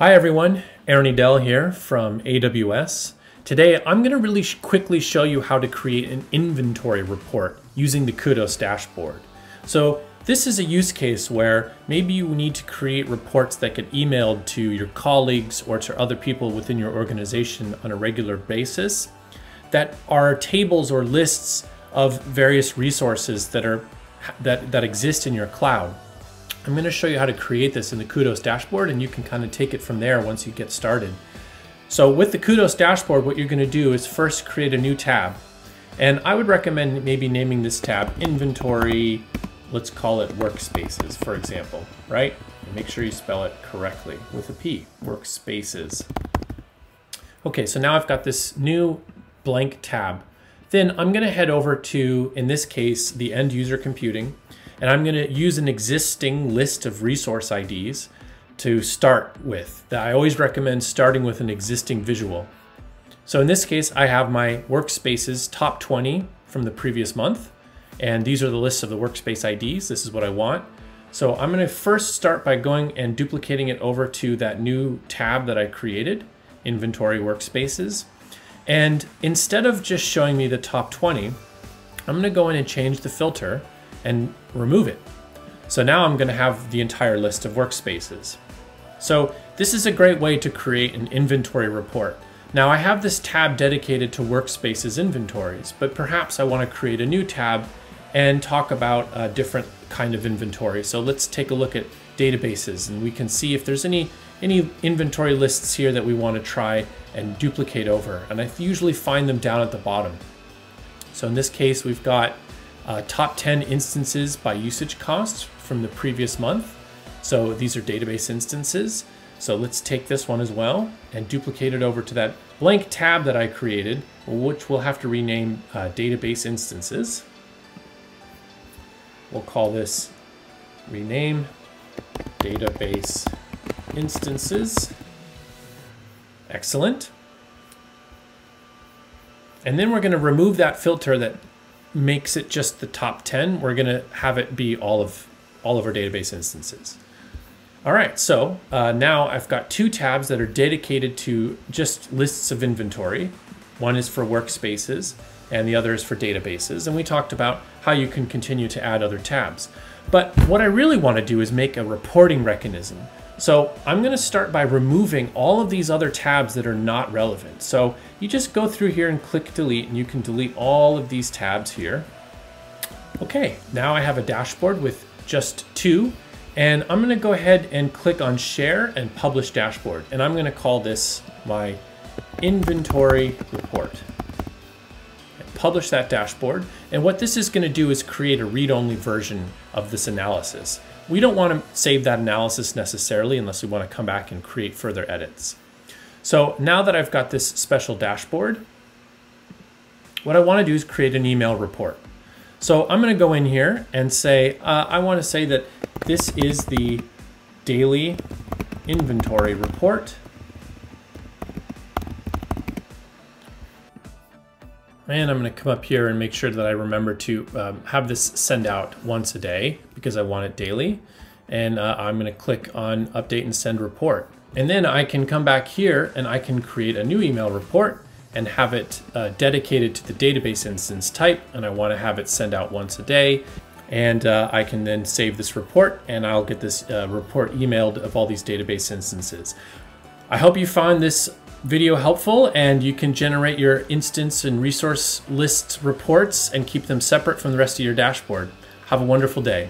Hi everyone, Aaron Edell here from AWS. Today I'm going to really sh quickly show you how to create an inventory report using the CUDOS dashboard. So this is a use case where maybe you need to create reports that get emailed to your colleagues or to other people within your organization on a regular basis that are tables or lists of various resources that are that, that exist in your cloud. I'm going to show you how to create this in the CUDOS dashboard and you can kind of take it from there once you get started. So with the CUDOS dashboard, what you're going to do is first create a new tab. And I would recommend maybe naming this tab inventory, let's call it workspaces, for example, right? And make sure you spell it correctly with a P, workspaces. Okay, so now I've got this new blank tab. Then I'm going to head over to, in this case, the end user computing and I'm going to use an existing list of resource IDs to start with. That I always recommend starting with an existing visual. So in this case, I have my workspaces top 20 from the previous month. And these are the lists of the workspace IDs. This is what I want. So I'm going to first start by going and duplicating it over to that new tab that I created, inventory workspaces. And instead of just showing me the top 20, I'm going to go in and change the filter and remove it. So now I'm gonna have the entire list of workspaces. So this is a great way to create an inventory report. Now I have this tab dedicated to workspaces inventories, but perhaps I wanna create a new tab and talk about a different kind of inventory. So let's take a look at databases and we can see if there's any, any inventory lists here that we wanna try and duplicate over. And I usually find them down at the bottom. So in this case, we've got uh, top 10 instances by usage cost from the previous month. So these are database instances. So let's take this one as well and duplicate it over to that blank tab that I created, which we'll have to rename uh, database instances. We'll call this rename database instances. Excellent. And then we're going to remove that filter that makes it just the top 10, we're gonna have it be all of all of our database instances. All right, so uh, now I've got two tabs that are dedicated to just lists of inventory. One is for workspaces and the other is for databases. And we talked about how you can continue to add other tabs. But what I really wanna do is make a reporting mechanism so I'm gonna start by removing all of these other tabs that are not relevant. So you just go through here and click delete and you can delete all of these tabs here. Okay, now I have a dashboard with just two and I'm gonna go ahead and click on share and publish dashboard. And I'm gonna call this my inventory report. Publish that dashboard. And what this is gonna do is create a read-only version of this analysis. We don't want to save that analysis necessarily unless we want to come back and create further edits. So now that I've got this special dashboard, what I want to do is create an email report. So I'm going to go in here and say, uh, I want to say that this is the daily inventory report. And I'm going to come up here and make sure that I remember to um, have this send out once a day because I want it daily. And uh, I'm going to click on update and send report. And then I can come back here and I can create a new email report and have it uh, dedicated to the database instance type. And I want to have it send out once a day. And uh, I can then save this report and I'll get this uh, report emailed of all these database instances. I hope you find this video helpful and you can generate your instance and resource list reports and keep them separate from the rest of your dashboard. Have a wonderful day.